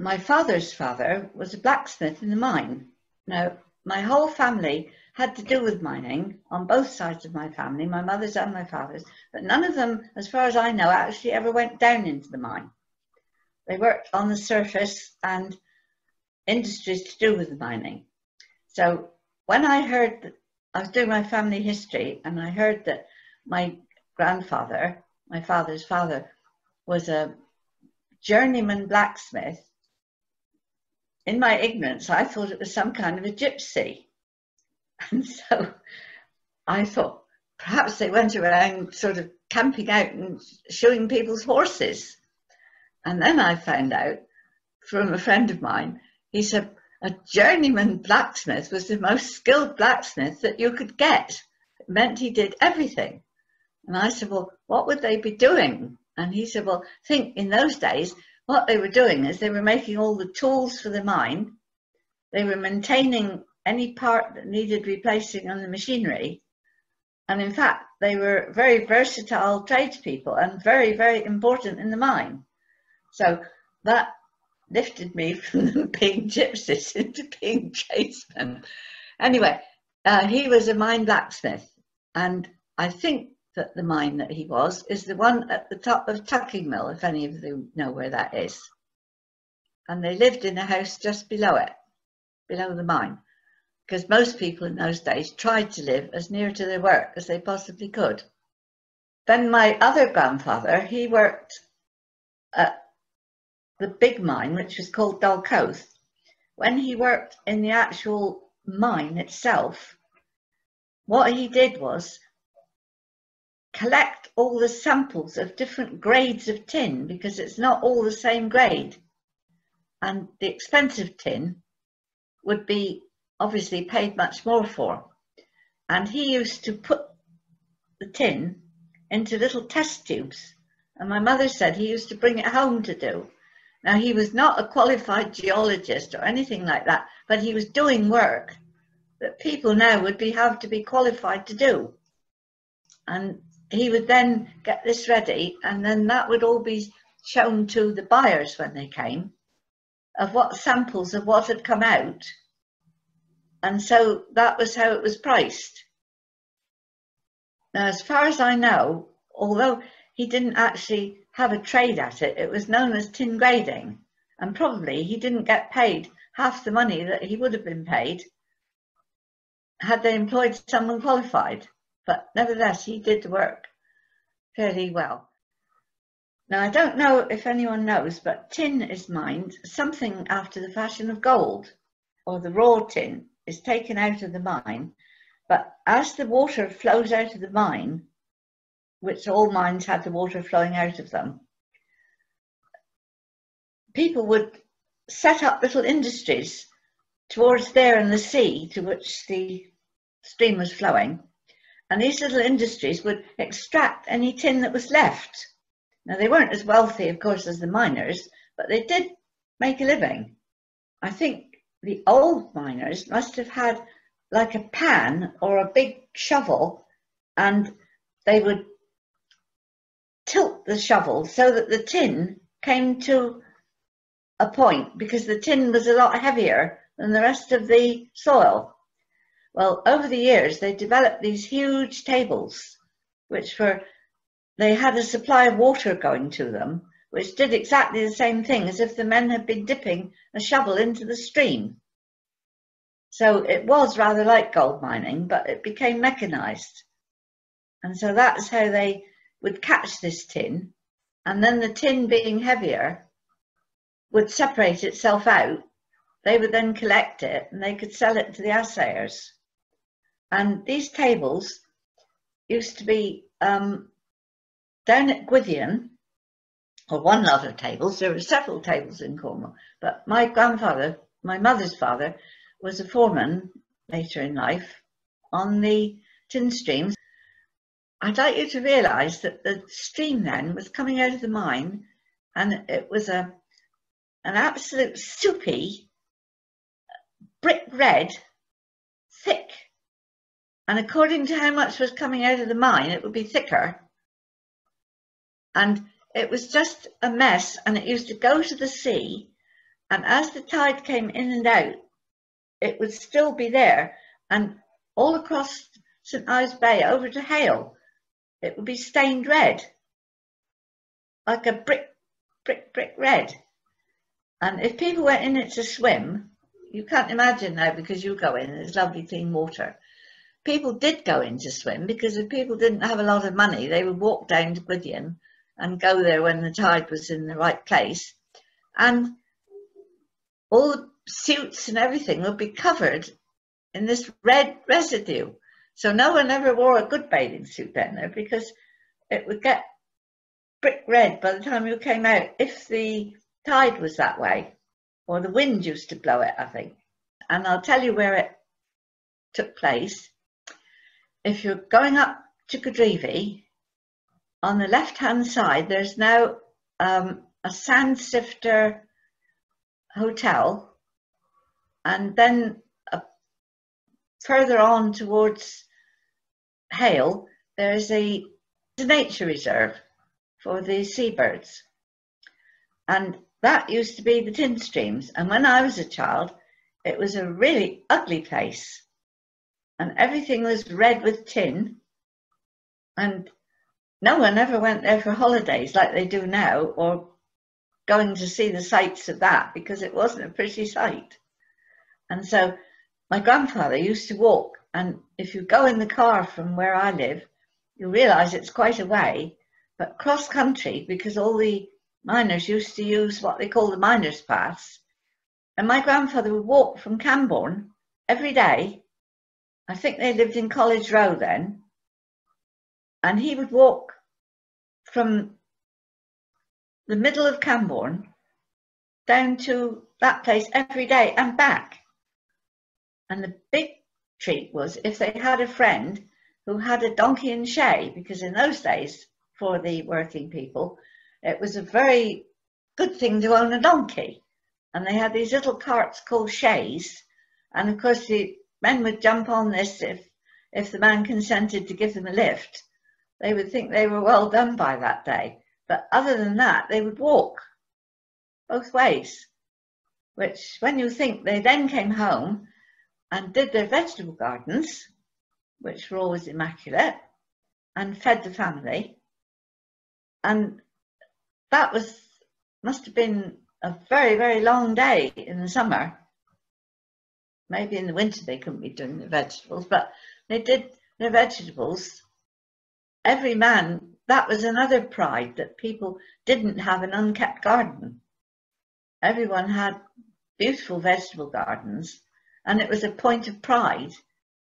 my father's father was a blacksmith in the mine. Now, my whole family had to do with mining on both sides of my family, my mother's and my father's, but none of them, as far as I know, actually ever went down into the mine. They worked on the surface and industries to do with the mining. So when I heard that I was doing my family history and I heard that my grandfather, my father's father, was a journeyman blacksmith, in my ignorance, I thought it was some kind of a gypsy. And so I thought perhaps they went around sort of camping out and showing people's horses. And then I found out from a friend of mine, he said a journeyman blacksmith was the most skilled blacksmith that you could get. It meant he did everything. And I said, well, what would they be doing? And he said, well, think in those days, what they were doing is they were making all the tools for the mine. They were maintaining any part that needed replacing on the machinery. And in fact, they were very versatile tradespeople and very, very important in the mine. So that lifted me from being gypsies into being tradesmen. Anyway, uh, he was a mine blacksmith, and I think that the mine that he was is the one at the top of Tucking Mill, if any of you know where that is. And they lived in a house just below it, below the mine because most people in those days tried to live as near to their work as they possibly could. Then my other grandfather, he worked at the big mine, which was called Dolcoath. When he worked in the actual mine itself, what he did was collect all the samples of different grades of tin because it's not all the same grade. And the expensive tin would be obviously paid much more for. And he used to put the tin into little test tubes. And my mother said he used to bring it home to do. Now, he was not a qualified geologist or anything like that, but he was doing work that people now would be have to be qualified to do. And he would then get this ready, and then that would all be shown to the buyers when they came of what samples of what had come out and so that was how it was priced. Now, as far as I know, although he didn't actually have a trade at it, it was known as tin grading. And probably he didn't get paid half the money that he would have been paid had they employed someone qualified. But nevertheless, he did the work fairly well. Now, I don't know if anyone knows, but tin is mined something after the fashion of gold, or the raw tin is taken out of the mine, but as the water flows out of the mine, which all mines had the water flowing out of them, people would set up little industries towards there in the sea to which the stream was flowing. And these little industries would extract any tin that was left. Now, they weren't as wealthy, of course, as the miners, but they did make a living. I think the old miners must have had like a pan or a big shovel and they would tilt the shovel so that the tin came to a point because the tin was a lot heavier than the rest of the soil. Well, over the years, they developed these huge tables, which were, they had a supply of water going to them, which did exactly the same thing as if the men had been dipping a shovel into the stream. So it was rather like gold mining, but it became mechanized. And so that's how they would catch this tin. And then the tin being heavier would separate itself out. They would then collect it and they could sell it to the assayers. And these tables used to be um, down at Gwithian, or one lot of tables. There were several tables in Cornwall, but my grandfather, my mother's father, was a foreman later in life on the tin streams. I'd like you to realise that the stream then was coming out of the mine and it was a an absolute soupy, brick red. And according to how much was coming out of the mine, it would be thicker. And it was just a mess and it used to go to the sea And as the tide came in and out, it would still be there. And all across St. Ives Bay over to Hayle, it would be stained red, like a brick, brick, brick red. And if people went in it to swim, you can't imagine now because you go in, there's lovely clean water. People did go in to swim because if people didn't have a lot of money, they would walk down to Gwithian and go there when the tide was in the right place. And all the suits and everything would be covered in this red residue. So no one ever wore a good bathing suit down there because it would get brick red by the time you came out if the tide was that way or the wind used to blow it, I think. And I'll tell you where it took place. If you're going up to Godrevy, on the left-hand side, there's now um, a sand sifter hotel and then uh, further on towards Hayle, there's a, a nature reserve for the seabirds. And that used to be the tin streams. And when I was a child, it was a really ugly place. And everything was red with tin. And no one ever went there for holidays like they do now or going to see the sights of that because it wasn't a pretty sight. And so my grandfather used to walk, and if you go in the car from where I live, you realise it's quite a way, but cross country because all the miners used to use what they call the miners' pass. And my grandfather would walk from Camborne every day. I think they lived in College Row then. And he would walk from the middle of Camborne down to that place every day and back. And the big treat was if they had a friend who had a donkey and shay, because in those days, for the working people, it was a very good thing to own a donkey. And they had these little carts called shays. And of course, the men would jump on this if, if the man consented to give them a lift. They would think they were well done by that day. But other than that, they would walk both ways. Which, when you think they then came home and did their vegetable gardens, which were always immaculate, and fed the family. And that was must have been a very, very long day in the summer. Maybe in the winter they couldn't be doing the vegetables, but they did the vegetables. Every man, that was another pride that people didn't have an unkept garden. Everyone had beautiful vegetable gardens and it was a point of pride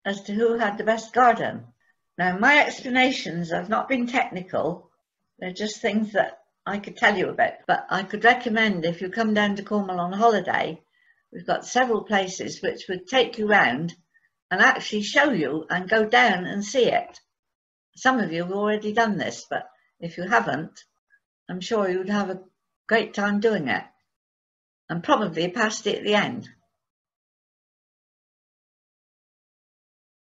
as to who had the best garden. Now, my explanations have not been technical, they're just things that I could tell you about, but I could recommend if you come down to Cornwall on holiday, we've got several places which would take you round and actually show you and go down and see it. Some of you have already done this, but if you haven't, I'm sure you'd have a great time doing it and probably a it at the end.